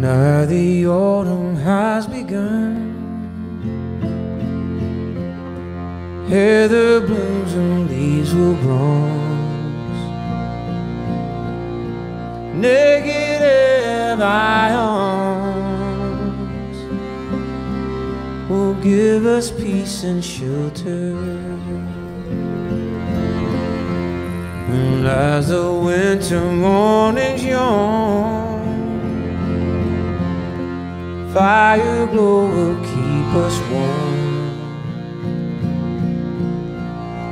Now the autumn has begun. Heather blooms and leaves will bronze. Negative ions will give us peace and shelter. And as the winter mornings yawn, fire glow will keep us warm.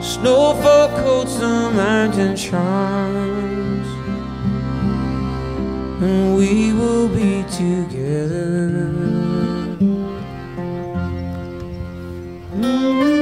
Snowfall coats the mountain charms, and we will be together. Mm -hmm.